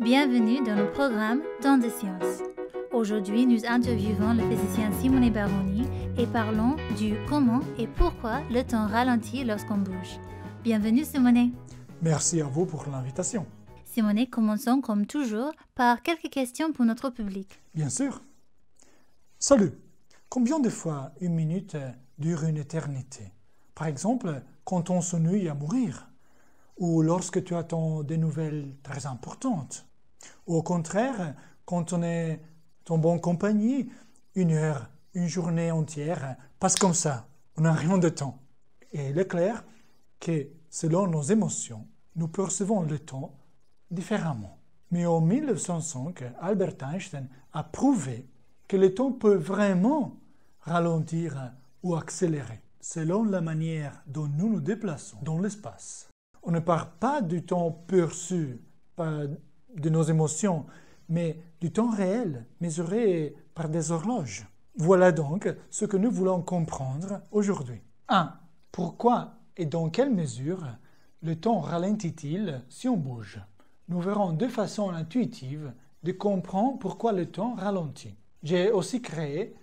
Bienvenue dans le programme Temps de science. Aujourd'hui, nous interviewons le physicien Simone Baroni et parlons du comment et pourquoi le temps ralentit lorsqu'on bouge. Bienvenue Simone. Merci à vous pour l'invitation. Simone, commençons comme toujours par quelques questions pour notre public. Bien sûr. Salut. Combien de fois une minute dure une éternité? Par exemple, quand on s'ennuie à mourir ou lorsque tu attends des nouvelles très importantes. Au contraire, quand on est en bonne compagnie, une heure, une journée entière passe comme ça, on n'a rien de temps. Et il est clair que selon nos émotions, nous percevons le temps différemment. Mais en 1905, Albert Einstein a prouvé que le temps peut vraiment ralentir ou accélérer selon la manière dont nous nous déplaçons dans l'espace. On ne parle pas du temps perçu de nos émotions, mais du temps réel mesuré par des horloges. Voilà donc ce que nous voulons comprendre aujourd'hui. 1. Pourquoi et dans quelle mesure le temps ralentit-il si on bouge? Nous verrons de façon intuitive de comprendre pourquoi le temps ralentit. J'ai aussi créé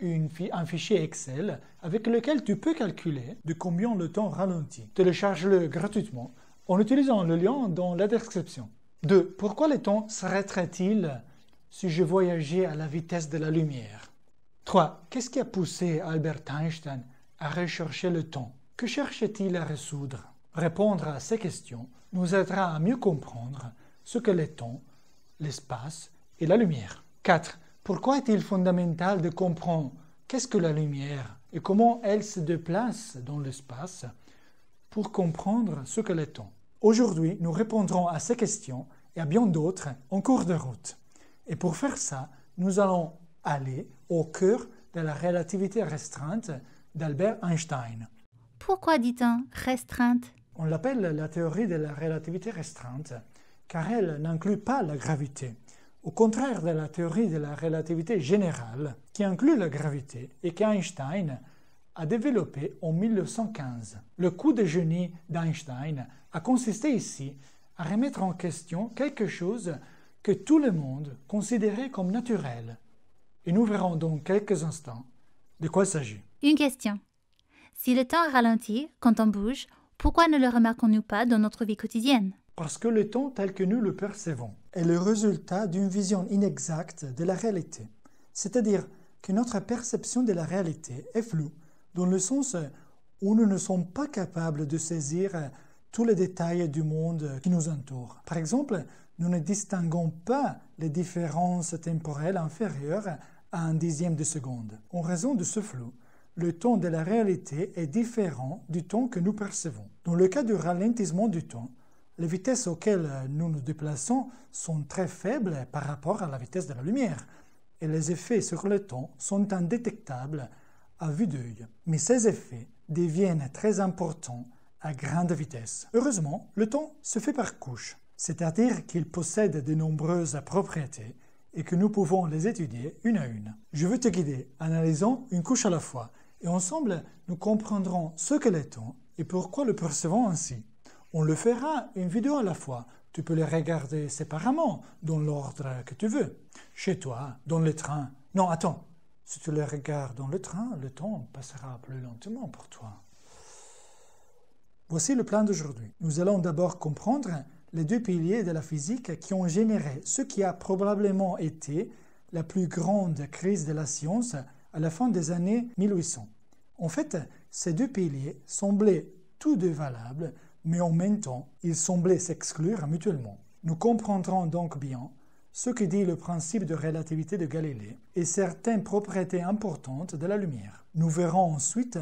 un fichier Excel avec lequel tu peux calculer de combien le temps ralentit. Télécharge-le gratuitement en utilisant le lien dans la description. 2. Pourquoi le temps s'arrêterait-il si je voyageais à la vitesse de la lumière? 3. Qu'est-ce qui a poussé Albert Einstein à rechercher le temps? Que cherchait-il à résoudre? Répondre à ces questions nous aidera à mieux comprendre ce que le temps, l'espace et la lumière. 4. Pourquoi est-il fondamental de comprendre qu'est-ce que la lumière et comment elle se déplace dans l'espace pour comprendre ce que le temps? Aujourd'hui, nous répondrons à ces questions et à bien d'autres en cours de route. Et pour faire ça, nous allons aller au cœur de la relativité restreinte d'Albert Einstein. Pourquoi dit-on restreinte? On l'appelle la théorie de la relativité restreinte car elle n'inclut pas la gravité, au contraire de la théorie de la relativité générale, qui inclut la gravité et qu'Einstein a développé en 1915. Le coup de génie d'Einstein a consisté ici à remettre en question quelque chose que tout le monde considérait comme naturel. Et nous verrons dans quelques instants de quoi il s'agit. Une question. Si le temps ralentit quand on bouge, pourquoi ne le remarquons-nous pas dans notre vie quotidienne? Parce que le temps tel que nous le percevons est le résultat d'une vision inexacte de la réalité. C'est-à-dire que notre perception de la réalité est floue, dans le sens où nous ne sommes pas capables de saisir tous les détails du monde qui nous entoure. Par exemple, nous ne distinguons pas les différences temporelles inférieures à un dixième de seconde. En raison de ce flou, le temps de la réalité est différent du temps que nous percevons. Dans le cas du ralentissement du temps, les vitesses auxquelles nous nous déplaçons sont très faibles par rapport à la vitesse de la lumière, et les effets sur le temps sont indétectables à vue d'œil. Mais ces effets deviennent très importants à grande vitesse. Heureusement, le temps se fait par couches, c'est-à-dire qu'il possède de nombreuses propriétés et que nous pouvons les étudier une à une. Je veux te guider, analysons une couche à la fois, et ensemble nous comprendrons ce qu'est le temps et pourquoi le percevons ainsi. On le fera une vidéo à la fois. Tu peux les regarder séparément, dans l'ordre que tu veux. Chez toi, dans le train. Non, attends. Si tu les regardes dans le train, le temps passera plus lentement pour toi. Voici le plan d'aujourd'hui. Nous allons d'abord comprendre les deux piliers de la physique qui ont généré ce qui a probablement été la plus grande crise de la science à la fin des années 1800. En fait, ces deux piliers semblaient tous deux valables mais en même temps, ils semblaient s'exclure mutuellement. Nous comprendrons donc bien ce que dit le principe de relativité de Galilée et certaines propriétés importantes de la lumière. Nous verrons ensuite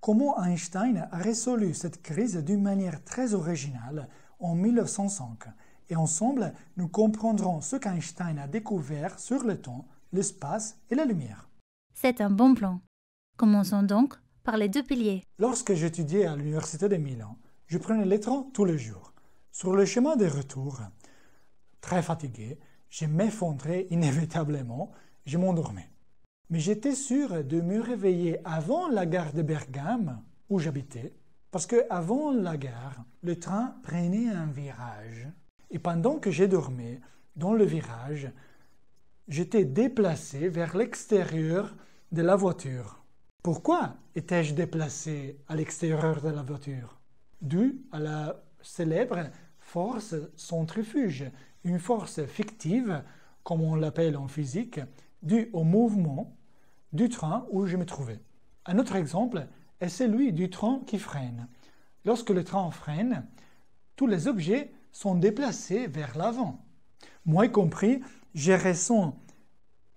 comment Einstein a résolu cette crise d'une manière très originale en 1905 et ensemble nous comprendrons ce qu'Einstein a découvert sur le temps, l'espace et la lumière. C'est un bon plan. Commençons donc par les deux piliers. Lorsque j'étudiais à l'Université de Milan, je prenais le train tous les jours. Sur le chemin de retour, très fatigué, je m'effondrais inévitablement, je m'endormais. Mais j'étais sûr de me réveiller avant la gare de Bergame, où j'habitais, parce que avant la gare, le train prenait un virage. Et pendant que j'ai dormi, dans le virage, j'étais déplacé vers l'extérieur de la voiture. Pourquoi étais-je déplacé à l'extérieur de la voiture? Dû à la célèbre force centrifuge, une force fictive, comme on l'appelle en physique, due au mouvement du train où je me trouvais. Un autre exemple est celui du train qui freine. Lorsque le train freine, tous les objets sont déplacés vers l'avant. Moi y compris, je ressens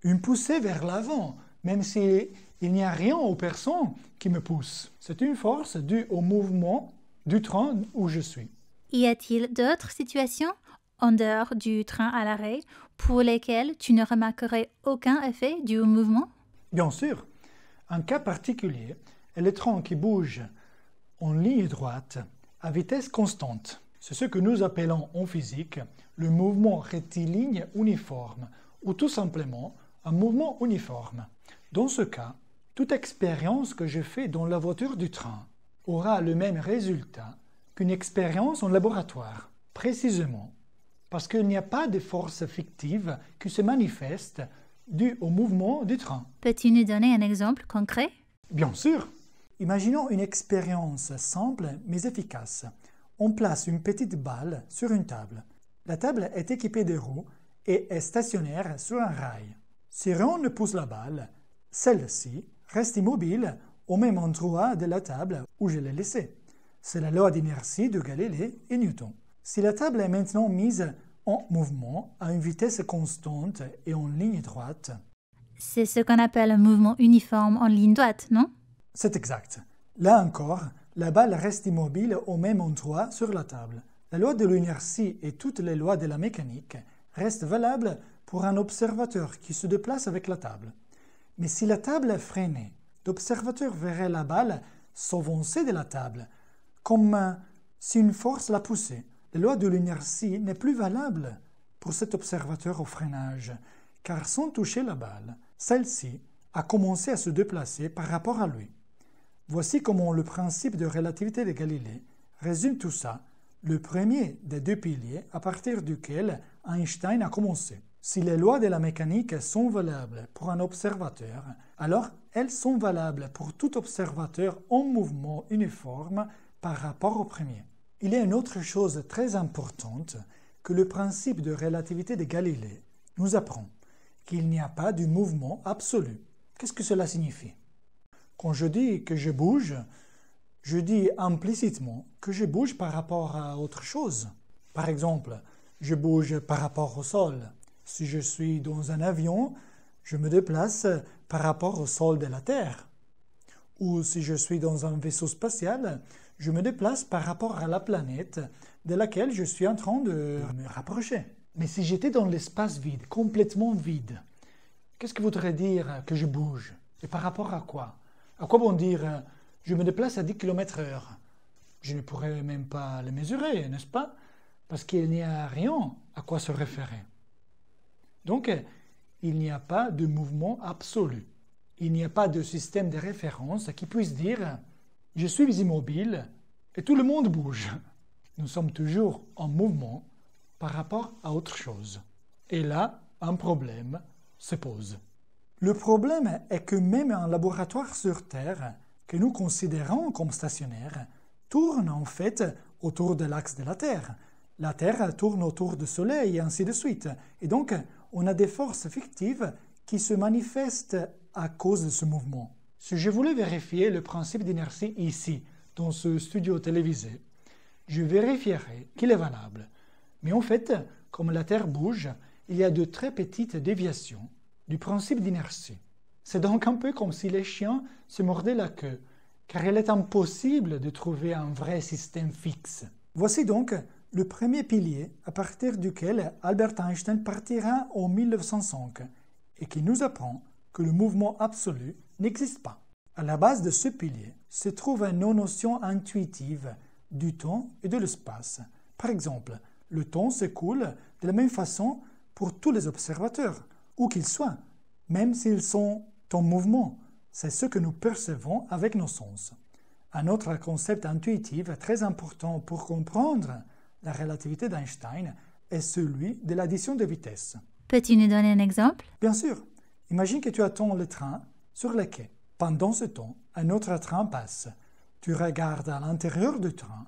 une poussée vers l'avant, même s'il n'y a rien ou personne qui me pousse. C'est une force due au mouvement du train où je suis. Y a-t-il d'autres situations en dehors du train à l'arrêt pour lesquelles tu ne remarquerais aucun effet du mouvement? Bien sûr. Un cas particulier est le train qui bouge en ligne droite à vitesse constante. C'est ce que nous appelons en physique le mouvement rectiligne uniforme ou tout simplement un mouvement uniforme. Dans ce cas, toute expérience que je fais dans la voiture du train aura le même résultat qu'une expérience en laboratoire, précisément parce qu'il n'y a pas de force fictive qui se manifeste due au mouvement du train. Peux-tu nous donner un exemple concret? Bien sûr. Imaginons une expérience simple mais efficace. On place une petite balle sur une table. La table est équipée de roues et est stationnaire sur un rail. Si rien ne pousse la balle, celle-ci reste immobile au même endroit de la table où je l'ai laissée. C'est la loi d'inertie de Galilée et Newton. Si la table est maintenant mise en mouvement à une vitesse constante et en ligne droite, C'est ce qu'on appelle un mouvement uniforme en ligne droite, non? C'est exact. Là encore, la balle reste immobile au même endroit sur la table. La loi de l'inertie et toutes les lois de la mécanique restent valables pour un observateur qui se déplace avec la table. Mais si la table est freinée, l'observateur verrait la balle s'avancer de la table, comme si une force la poussait. La loi de l'inertie n'est plus valable pour cet observateur au freinage, car sans toucher la balle, celle-ci a commencé à se déplacer par rapport à lui. Voici comment le principe de relativité de Galilée résume tout ça, le premier des deux piliers à partir duquel Einstein a commencé. Si les lois de la mécanique sont valables pour un observateur, alors elles sont valables pour tout observateur en mouvement uniforme par rapport au premier. Il y a une autre chose très importante que le principe de relativité de Galilée nous apprend, qu'il n'y a pas de mouvement absolu. Qu'est-ce que cela signifie? Quand je dis que je bouge, je dis implicitement que je bouge par rapport à autre chose. Par exemple, je bouge par rapport au sol. Si je suis dans un avion, je me déplace par rapport au sol de la Terre. Ou si je suis dans un vaisseau spatial, je me déplace par rapport à la planète de laquelle je suis en train de me rapprocher. Mais si j'étais dans l'espace vide, complètement vide, qu'est-ce que voudrait dire que je bouge? Et par rapport à quoi? À quoi bon dire euh, je me déplace à 10 km heure? Je ne pourrais même pas le mesurer, n'est-ce pas? Parce qu'il n'y a rien à quoi se référer. Donc, il n'y a pas de mouvement absolu. Il n'y a pas de système de référence qui puisse dire je suis immobile et tout le monde bouge. Nous sommes toujours en mouvement par rapport à autre chose. Et là, un problème se pose. Le problème est que même un laboratoire sur Terre, que nous considérons comme stationnaire, tourne en fait autour de l'axe de la Terre. La Terre tourne autour du Soleil et ainsi de suite. Et donc, on a des forces fictives qui se manifestent à cause de ce mouvement. Si je voulais vérifier le principe d'inertie ici, dans ce studio télévisé, je vérifierais qu'il est valable. Mais en fait, comme la Terre bouge, il y a de très petites déviations du principe d'inertie. C'est donc un peu comme si les chiens se mordaient la queue, car il est impossible de trouver un vrai système fixe. Voici donc le premier pilier à partir duquel Albert Einstein partira en 1905 et qui nous apprend que le mouvement absolu n'existe pas. À la base de ce pilier se trouve une notion intuitive du temps et de l'espace. Par exemple, le temps s'écoule de la même façon pour tous les observateurs où qu'ils soient, même s'ils sont en mouvement. C'est ce que nous percevons avec nos sens. Un autre concept intuitif très important pour comprendre la relativité d'Einstein est celui de l'addition de vitesse. Peux-tu nous donner un exemple? Bien sûr. Imagine que tu attends le train sur le quai. Pendant ce temps, un autre train passe. Tu regardes à l'intérieur du train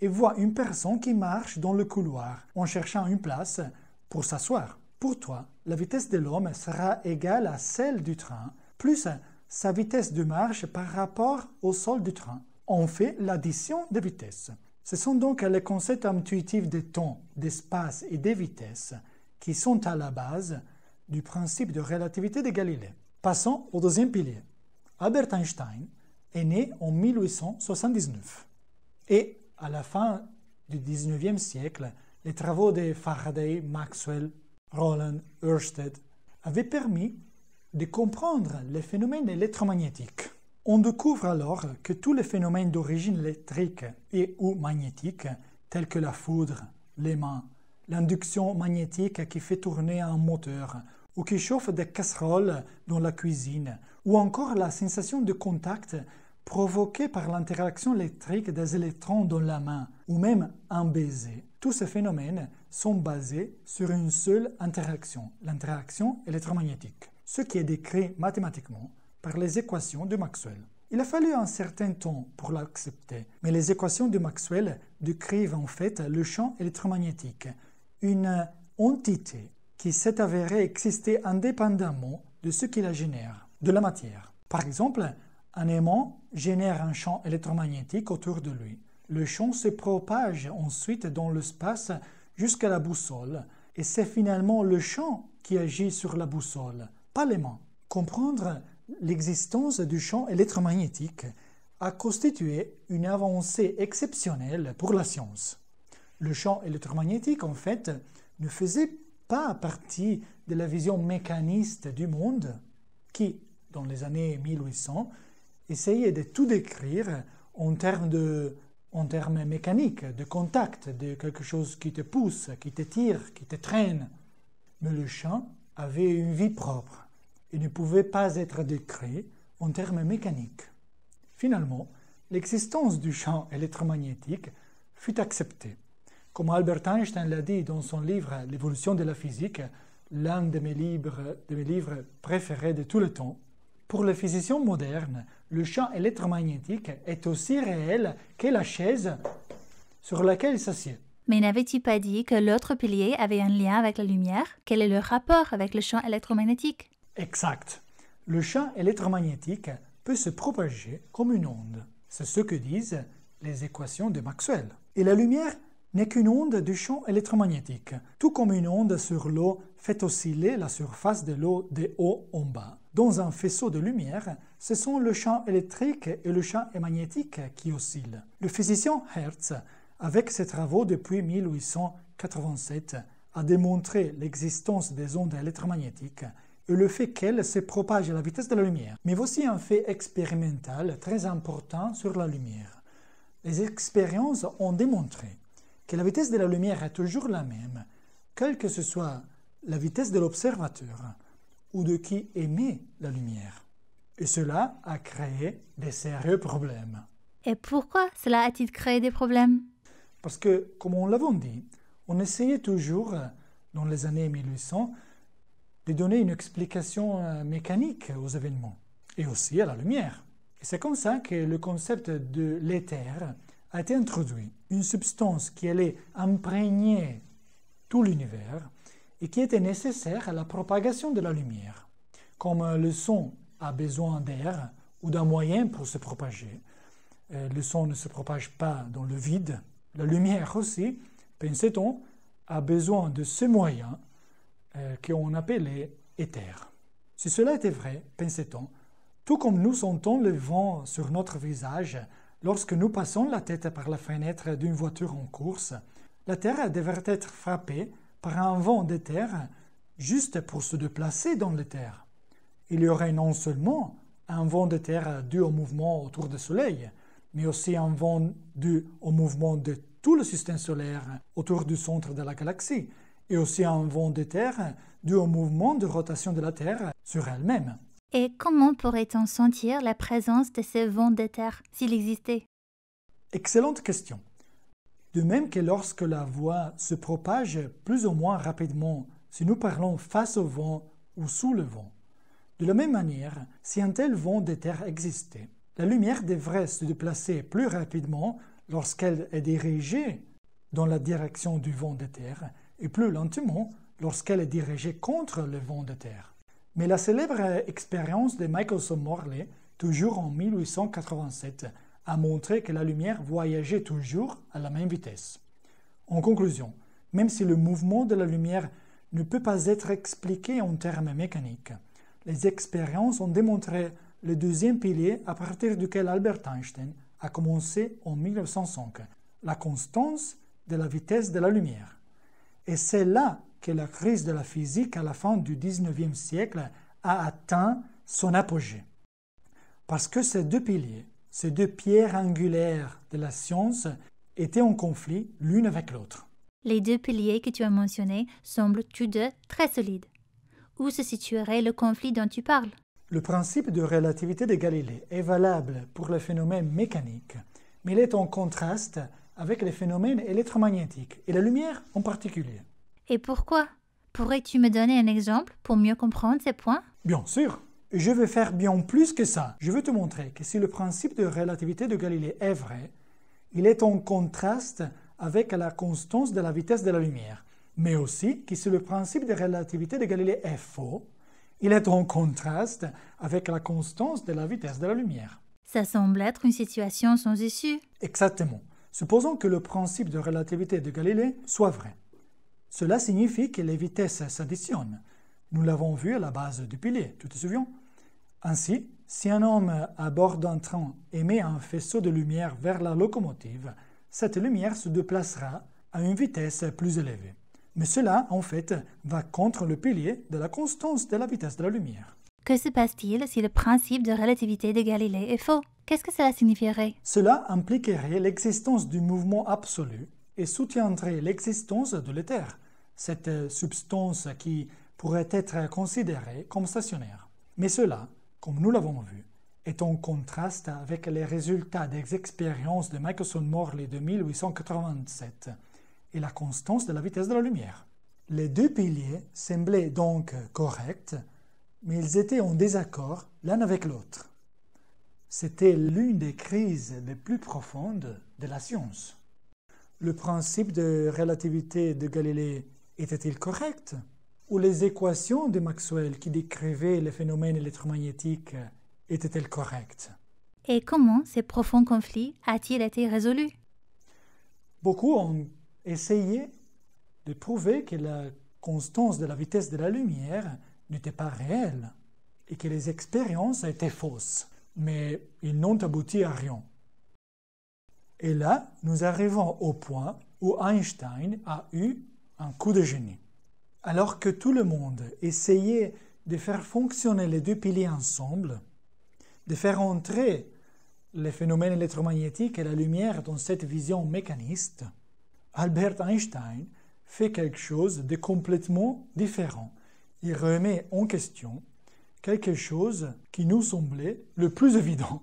et vois une personne qui marche dans le couloir en cherchant une place pour s'asseoir. Pour toi, la vitesse de l'homme sera égale à celle du train, plus sa vitesse de marche par rapport au sol du train. On fait l'addition de vitesses. Ce sont donc les concepts intuitifs de temps, d'espace et de vitesse qui sont à la base du principe de relativité de Galilée. Passons au deuxième pilier. Albert Einstein est né en 1879 et à la fin du XIXe siècle, les travaux de Faraday, Maxwell, Roland, Ørsted avaient permis de comprendre les phénomènes électromagnétiques. On découvre alors que tous les phénomènes d'origine électrique et ou magnétique, tels que la foudre, les mains, l'induction magnétique qui fait tourner un moteur, ou qui chauffe des casseroles dans la cuisine, ou encore la sensation de contact provoquée par l'interaction électrique des électrons dans la main, ou même un baiser. Tous ces phénomènes sont basés sur une seule interaction, l'interaction électromagnétique, ce qui est décrit mathématiquement par les équations de Maxwell. Il a fallu un certain temps pour l'accepter, mais les équations de Maxwell décrivent en fait le champ électromagnétique, une entité qui s'est avérée exister indépendamment de ce qui la génère, de la matière. Par exemple, un aimant génère un champ électromagnétique autour de lui. Le champ se propage ensuite dans l'espace jusqu'à la boussole, et c'est finalement le champ qui agit sur la boussole, pas l'aimant. Comprendre l'existence du champ électromagnétique a constitué une avancée exceptionnelle pour la science. Le champ électromagnétique, en fait, ne faisait pas partie de la vision mécaniste du monde qui, dans les années 1800, essayait de tout décrire en termes, de, en termes mécaniques, de contact, de quelque chose qui te pousse, qui te tire, qui te traîne. Mais le champ avait une vie propre et ne pouvait pas être décrit en termes mécaniques. Finalement, l'existence du champ électromagnétique fut acceptée. Comme Albert Einstein l'a dit dans son livre L'évolution de la physique, l'un de mes livres, de mes livres préférés de tout le temps, pour les physiciens modernes, le champ électromagnétique est aussi réel que la chaise sur laquelle il s'assied. Mais n'avais-tu pas dit que l'autre pilier avait un lien avec la lumière? Quel est le rapport avec le champ électromagnétique? Exact. Le champ électromagnétique peut se propager comme une onde. C'est ce que disent les équations de Maxwell. Et la lumière n'est qu'une onde du champ électromagnétique, tout comme une onde sur l'eau fait osciller la surface de l'eau de haut en bas. Dans un faisceau de lumière, ce sont le champ électrique et le champ magnétique qui oscillent. Le physicien Hertz, avec ses travaux depuis 1887, a démontré l'existence des ondes électromagnétiques et le fait qu'elles se propagent à la vitesse de la lumière. Mais voici un fait expérimental très important sur la lumière. Les expériences ont démontré que la vitesse de la lumière est toujours la même, quelle que ce soit la vitesse de l'observateur ou de qui émet la lumière. Et cela a créé des sérieux problèmes. Et pourquoi cela a-t-il créé des problèmes? Parce que, comme on l'avait dit, on essayait toujours, dans les années 1800, de donner une explication euh, mécanique aux événements et aussi à la lumière. Et c'est comme ça que le concept de l'éther a été introduit, une substance qui allait imprégner tout l'univers et qui était nécessaire à la propagation de la lumière. Comme le son a besoin d'air ou d'un moyen pour se propager, euh, le son ne se propage pas dans le vide, la lumière aussi, pensait-on, a besoin de ce moyen euh, qu'on appelait éther. Si cela était vrai, pensait-on, tout comme nous sentons le vent sur notre visage Lorsque nous passons la tête par la fenêtre d'une voiture en course, la Terre devrait être frappée par un vent de terre juste pour se déplacer dans l'éther. Il y aurait non seulement un vent de terre dû au mouvement autour du Soleil, mais aussi un vent dû au mouvement de tout le système solaire autour du centre de la galaxie, et aussi un vent de terre dû au mouvement de rotation de la Terre sur elle-même. Et comment pourrait-on sentir la présence de ces vents d'éther s'il existait? Excellente question. De même que lorsque la voix se propage plus ou moins rapidement si nous parlons face au vent ou sous le vent. De la même manière, si un tel vent de terre existait, la lumière devrait se déplacer plus rapidement lorsqu'elle est dirigée dans la direction du vent de terre et plus lentement lorsqu'elle est dirigée contre le vent de terre. Mais la célèbre expérience de Michelson Morley, toujours en 1887, a montré que la lumière voyageait toujours à la même vitesse. En conclusion, même si le mouvement de la lumière ne peut pas être expliqué en termes mécaniques, les expériences ont démontré le deuxième pilier à partir duquel Albert Einstein a commencé en 1905, la constance de la vitesse de la lumière. Et c'est là que la crise de la physique à la fin du XIXe siècle a atteint son apogée. Parce que ces deux piliers, ces deux pierres angulaires de la science, étaient en conflit l'une avec l'autre. Les deux piliers que tu as mentionnés semblent tous deux très solides. Où se situerait le conflit dont tu parles? Le principe de relativité de Galilée est valable pour les phénomènes mécaniques, mais il est en contraste avec les phénomènes électromagnétiques, et la lumière en particulier. Et pourquoi? Pourrais-tu me donner un exemple pour mieux comprendre ces points? Bien sûr. Je vais faire bien plus que ça. Je veux te montrer que si le principe de relativité de Galilée est vrai, il est en contraste avec la constance de la vitesse de la lumière, mais aussi que si le principe de relativité de Galilée est faux, il est en contraste avec la constance de la vitesse de la lumière. Ça semble être une situation sans issue. Exactement. Supposons que le principe de relativité de Galilée soit vrai. Cela signifie que les vitesses s'additionnent. Nous l'avons vu à la base du pilier, tu te souviens? Ainsi, si un homme à bord d'un train émet un faisceau de lumière vers la locomotive, cette lumière se déplacera à une vitesse plus élevée. Mais cela, en fait, va contre le pilier de la constance de la vitesse de la lumière. Que se passe-t-il si le principe de relativité de Galilée est faux? Qu'est-ce que cela signifierait? Cela impliquerait l'existence du mouvement absolu et soutiendrait l'existence de l'éther, cette substance qui pourrait être considérée comme stationnaire. Mais cela, comme nous l'avons vu, est en contraste avec les résultats des expériences de Michelson-Morley de 1887 et la constance de la vitesse de la lumière. Les deux piliers semblaient donc corrects, mais ils étaient en désaccord l'un avec l'autre. C'était l'une des crises les plus profondes de la science. Le principe de relativité de Galilée était-il correct? Ou les équations de Maxwell qui décrivaient les phénomènes électromagnétiques étaient-elles correctes? Et comment ces profonds conflits a-t-il été résolu Beaucoup ont essayé de prouver que la constance de la vitesse de la lumière n'était pas réelle et que les expériences étaient fausses, mais ils n'ont abouti à rien. Et là, nous arrivons au point où Einstein a eu un coup de génie. Alors que tout le monde essayait de faire fonctionner les deux piliers ensemble, de faire entrer les phénomènes électromagnétiques et la lumière dans cette vision mécaniste, Albert Einstein fait quelque chose de complètement différent. Il remet en question quelque chose qui nous semblait le plus évident.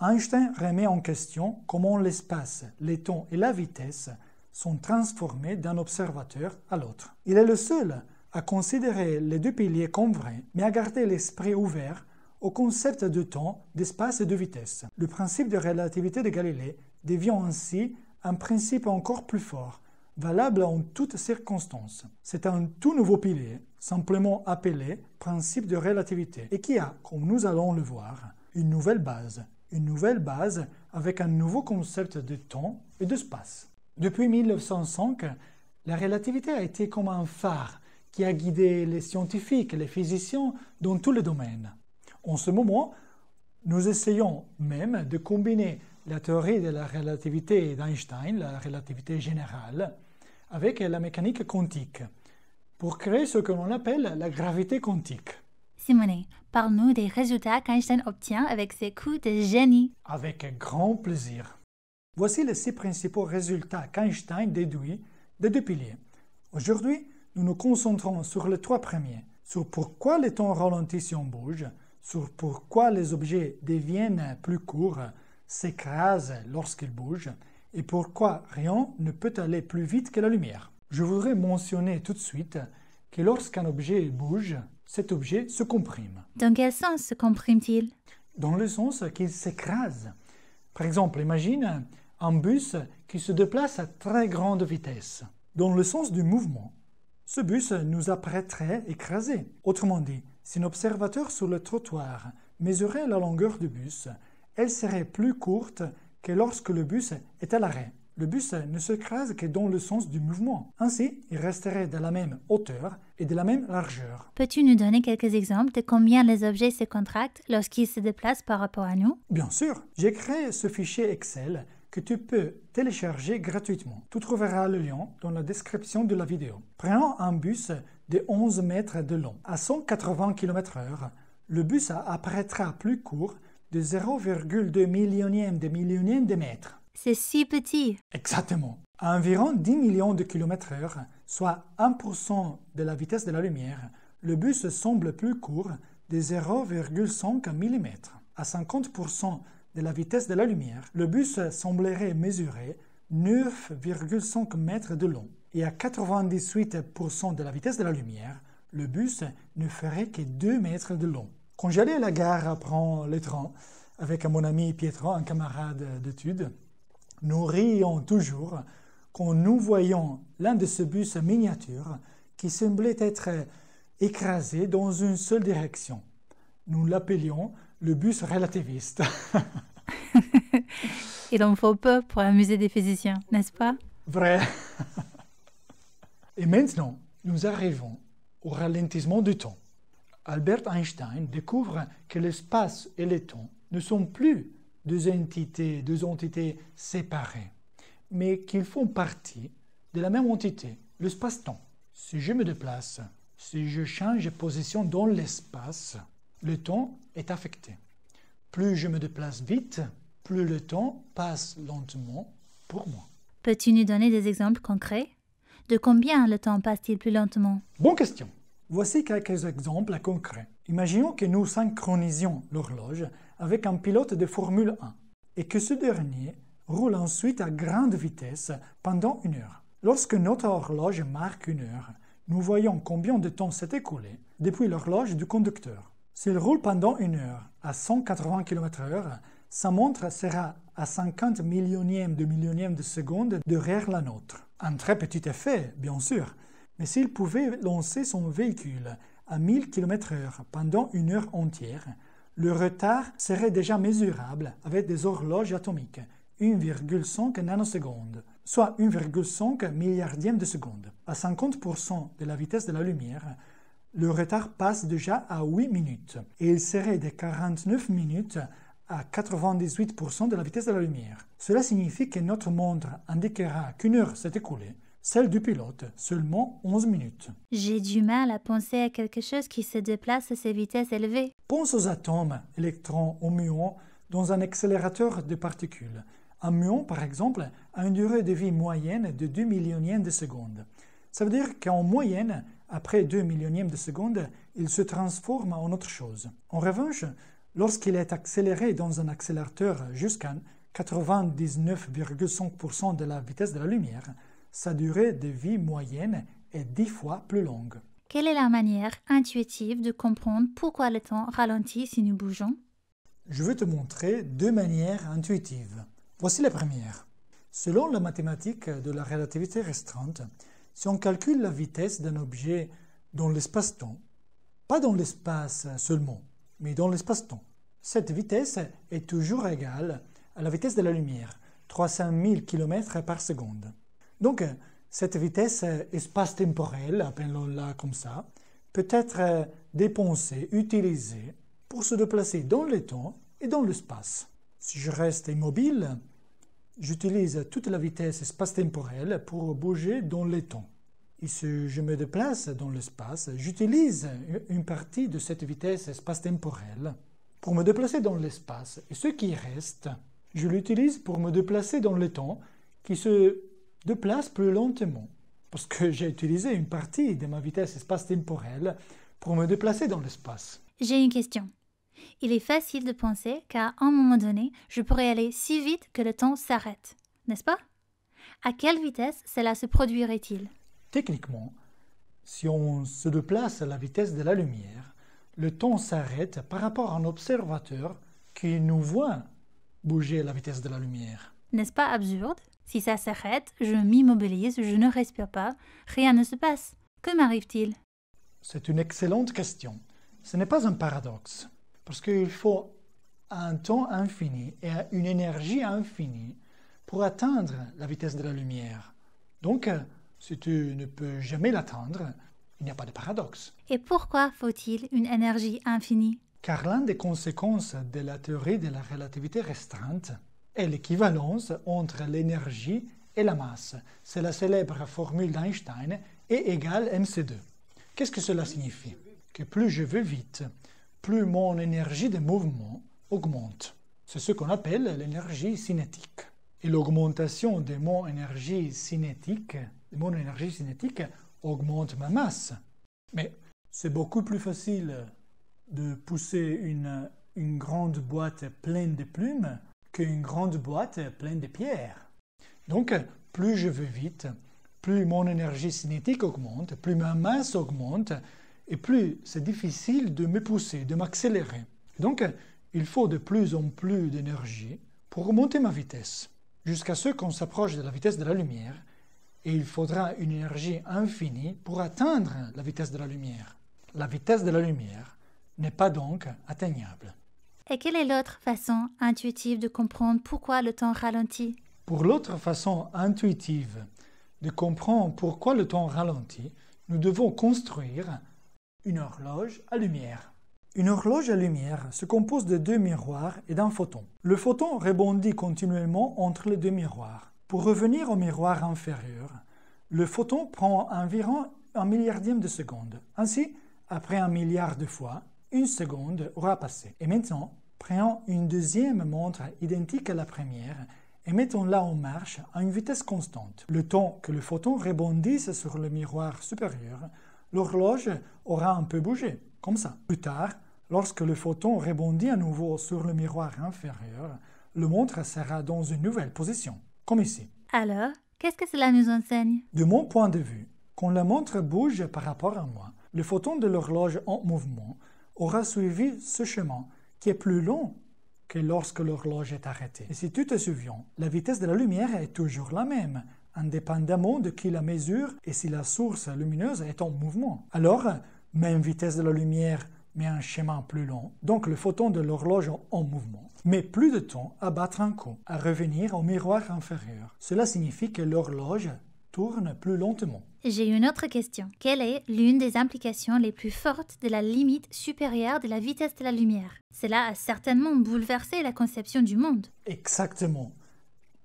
Einstein remet en question comment l'espace, les temps et la vitesse sont transformés d'un observateur à l'autre. Il est le seul à considérer les deux piliers comme vrais, mais à garder l'esprit ouvert au concept de temps, d'espace et de vitesse. Le principe de relativité de Galilée devient ainsi un principe encore plus fort, valable en toutes circonstances. C'est un tout nouveau pilier, simplement appelé principe de relativité, et qui a, comme nous allons le voir, une nouvelle base, une nouvelle base avec un nouveau concept de temps et d'espace. Depuis 1905, la relativité a été comme un phare qui a guidé les scientifiques les physiciens dans tous les domaines. En ce moment, nous essayons même de combiner la théorie de la relativité d'Einstein, la relativité générale, avec la mécanique quantique, pour créer ce que l'on appelle la gravité quantique. Simone, parle-nous des résultats qu'Einstein obtient avec ses coups de génie. Avec grand plaisir. Voici les six principaux résultats qu'Einstein déduit des deux piliers. Aujourd'hui, nous nous concentrons sur les trois premiers, sur pourquoi les temps ralentissent si on bouge, sur pourquoi les objets deviennent plus courts, s'écrasent lorsqu'ils bougent, et pourquoi rien ne peut aller plus vite que la lumière. Je voudrais mentionner tout de suite que lorsqu'un objet bouge, cet objet se comprime. Dans quel sens se comprime-t-il? Dans le sens qu'il s'écrase. Par exemple, imagine un bus qui se déplace à très grande vitesse. Dans le sens du mouvement, ce bus nous apprêterait écraser. Autrement dit, si un observateur sur le trottoir mesurait la longueur du bus, elle serait plus courte que lorsque le bus est à l'arrêt. Le bus ne s'écrase que dans le sens du mouvement. Ainsi, il resterait de la même hauteur et de la même largeur. Peux-tu nous donner quelques exemples de combien les objets se contractent lorsqu'ils se déplacent par rapport à nous? Bien sûr, j'ai créé ce fichier Excel que tu peux télécharger gratuitement. Tu trouveras le lien dans la description de la vidéo. Prenons un bus de 11 mètres de long. À 180 km/h, le bus apparaîtra plus court de 0,2 millionième de millionième de mètre. C'est si petit. Exactement. À environ 10 millions de kilomètres heure, soit 1% de la vitesse de la lumière, le bus semble plus court de 0,5 mm. À 50% de la vitesse de la lumière, le bus semblerait mesurer 9,5 mètres de long. Et à 98% de la vitesse de la lumière, le bus ne ferait que 2 mètres de long. Quand j'allais à la gare prendre le train avec mon ami Pietro, un camarade d'études, nous rions toujours quand nous voyions l'un de ces bus miniatures qui semblait être écrasé dans une seule direction. Nous l'appelions le bus relativiste. Il en faut peu pour amuser des physiciens, n'est-ce pas? Vrai. Et maintenant, nous arrivons au ralentissement du temps. Albert Einstein découvre que l'espace et le temps ne sont plus deux entités, deux entités séparées, mais qu'ils font partie de la même entité, l'espace-temps. Si je me déplace, si je change de position dans l'espace, le temps est affecté. Plus je me déplace vite, plus le temps passe lentement pour moi. Peux-tu nous donner des exemples concrets? De combien le temps passe-t-il plus lentement? Bonne question. Voici quelques exemples concrets. Imaginons que nous synchronisions l'horloge avec un pilote de Formule 1 et que ce dernier roule ensuite à grande vitesse pendant une heure. Lorsque notre horloge marque une heure, nous voyons combien de temps s'est écoulé depuis l'horloge du conducteur. S'il roule pendant une heure à 180 km/h, sa montre sera à 50 millionièmes de millionième de seconde derrière la nôtre. Un très petit effet, bien sûr, mais s'il pouvait lancer son véhicule à 1000 km/h pendant une heure entière, le retard serait déjà mesurable avec des horloges atomiques, 1,5 nanosecondes, soit 1,5 milliardième de seconde. À 50% de la vitesse de la lumière, le retard passe déjà à 8 minutes et il serait de 49 minutes à 98% de la vitesse de la lumière. Cela signifie que notre montre indiquera qu'une heure s'est écoulée, celle du pilote seulement 11 minutes. J'ai du mal à penser à quelque chose qui se déplace à ces vitesses élevées. Pense aux atomes, électrons ou muons dans un accélérateur de particules. Un muon, par exemple, a une durée de vie moyenne de 2 millionièmes de seconde. Ça veut dire qu'en moyenne, après 2 millionièmes de seconde, il se transforme en autre chose. En revanche, lorsqu'il est accéléré dans un accélérateur jusqu'à 99,5% de la vitesse de la lumière, sa durée de vie moyenne est 10 fois plus longue. Quelle est la manière intuitive de comprendre pourquoi le temps ralentit si nous bougeons? Je veux te montrer deux manières intuitives. Voici la première. Selon la mathématique de la relativité restreinte, si on calcule la vitesse d'un objet dans l'espace-temps, pas dans l'espace seulement, mais dans l'espace-temps, cette vitesse est toujours égale à la vitesse de la lumière, 300 000 km par seconde. Donc, cette vitesse espace-temporelle, appelons-la comme ça, peut être dépensée, utilisée pour se déplacer dans le temps et dans l'espace. Si je reste immobile, j'utilise toute la vitesse espace-temporelle pour bouger dans le temps. Si je me déplace dans l'espace, j'utilise une partie de cette vitesse espace-temporelle pour me déplacer dans l'espace. Et ce qui reste, je l'utilise pour me déplacer dans le temps qui se déplace plus lentement. Parce que j'ai utilisé une partie de ma vitesse espace-temporelle pour me déplacer dans l'espace. J'ai une question. Il est facile de penser qu'à un moment donné, je pourrais aller si vite que le temps s'arrête. n'est-ce pas? À quelle vitesse cela se produirait-il? Techniquement, si on se déplace à la vitesse de la lumière, le temps s'arrête par rapport à un observateur qui nous voit bouger à la vitesse de la lumière. N'est-ce pas absurde? Si ça s'arrête, je m'immobilise, je ne respire pas, rien ne se passe. Que m'arrive-t-il? C'est une excellente question. Ce n'est pas un paradoxe, parce qu'il faut un temps infini et une énergie infinie pour atteindre la vitesse de la lumière. Donc, si tu ne peux jamais l'atteindre, il n'y a pas de paradoxe. Et pourquoi faut-il une énergie infinie? Car l'une des conséquences de la théorie de la relativité restreinte est l'équivalence entre l'énergie et la masse. C'est la célèbre formule d'Einstein E égale mc2. Qu'est-ce que cela signifie? Que plus je vais vite, plus mon énergie de mouvement augmente. C'est ce qu'on appelle l'énergie cinétique. Et l'augmentation de mon énergie cinétique, mon énergie cinétique augmente ma masse. Mais c'est beaucoup plus facile de pousser une, une grande boîte pleine de plumes qu'une grande boîte pleine de pierres. Donc, plus je vais vite, plus mon énergie cinétique augmente, plus ma masse augmente, et plus c'est difficile de me pousser, de m'accélérer. Donc, il faut de plus en plus d'énergie pour augmenter ma vitesse, jusqu'à ce qu'on s'approche de la vitesse de la lumière, et il faudra une énergie infinie pour atteindre la vitesse de la lumière. La vitesse de la lumière n'est pas donc atteignable. Et quelle est l'autre façon intuitive de comprendre pourquoi le temps ralentit? Pour l'autre façon intuitive de comprendre pourquoi le temps ralentit, nous devons construire une horloge à lumière. Une horloge à lumière se compose de deux miroirs et d'un photon. Le photon rebondit continuellement entre les deux miroirs. Pour revenir au miroir inférieur, le photon prend environ un milliardième de seconde. Ainsi, après un milliard de fois, une seconde aura passé. Et maintenant, prenons une deuxième montre identique à la première et mettons-la en marche à une vitesse constante. Le temps que le photon rebondisse sur le miroir supérieur, l'horloge aura un peu bougé, comme ça. Plus tard, lorsque le photon rebondit à nouveau sur le miroir inférieur, le montre sera dans une nouvelle position, comme ici. Alors, qu'est-ce que cela nous enseigne? De mon point de vue, quand la montre bouge par rapport à moi, le photon de l'horloge en mouvement aura suivi ce chemin qui est plus long que lorsque l'horloge est arrêtée. Et si tu te souviens, la vitesse de la lumière est toujours la même, indépendamment de qui la mesure et si la source lumineuse est en mouvement. Alors, même vitesse de la lumière, mais un chemin plus long, donc le photon de l'horloge en mouvement, met plus de temps à battre un coup, à revenir au miroir inférieur. Cela signifie que l'horloge tourne plus lentement. J'ai une autre question. Quelle est l'une des implications les plus fortes de la limite supérieure de la vitesse de la lumière? Cela a certainement bouleversé la conception du monde. Exactement.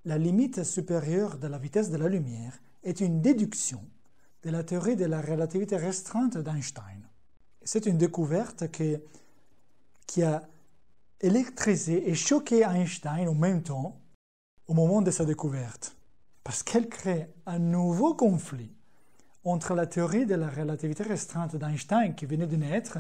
La limite supérieure de la vitesse de la lumière est une déduction de la théorie de la relativité restreinte d'Einstein. C'est une découverte qui, qui a électrisé et choqué Einstein en même temps au moment de sa découverte, parce qu'elle crée un nouveau conflit entre la théorie de la relativité restreinte d'Einstein qui venait de naître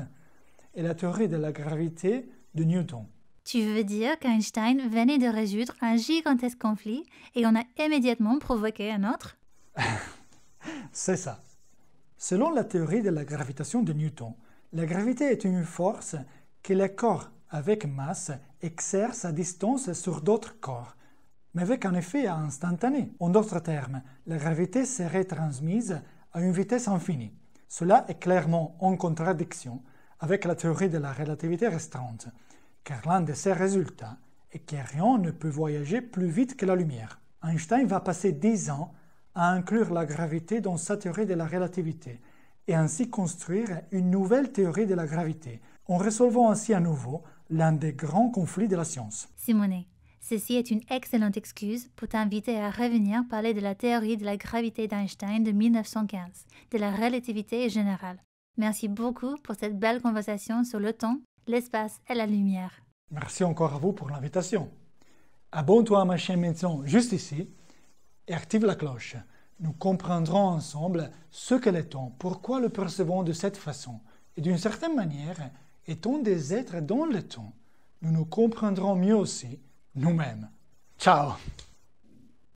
et la théorie de la gravité de Newton. Tu veux dire qu'Einstein venait de résoudre un gigantesque conflit et on a immédiatement provoqué un autre? C'est ça. Selon la théorie de la gravitation de Newton, la gravité est une force que les corps avec masse exercent à distance sur d'autres corps, mais avec un effet instantané. En d'autres termes, la gravité serait transmise à une vitesse infinie. Cela est clairement en contradiction avec la théorie de la relativité restreinte, car l'un de ses résultats est que rien ne peut voyager plus vite que la lumière. Einstein va passer dix ans à inclure la gravité dans sa théorie de la relativité et ainsi construire une nouvelle théorie de la gravité, en résolvant ainsi à nouveau l'un des grands conflits de la science. Simonet, ceci est une excellente excuse pour t'inviter à revenir parler de la théorie de la gravité d'Einstein de 1915, de la relativité générale. Merci beaucoup pour cette belle conversation sur le temps, l'espace et la lumière. Merci encore à vous pour l'invitation. Abonne-toi à ma chaîne maintenant, juste ici, et active la cloche. Nous comprendrons ensemble ce qu'est le temps, pourquoi le percevons de cette façon, et d'une certaine manière, étant des êtres dans le temps, nous nous comprendrons mieux aussi nous-mêmes. Ciao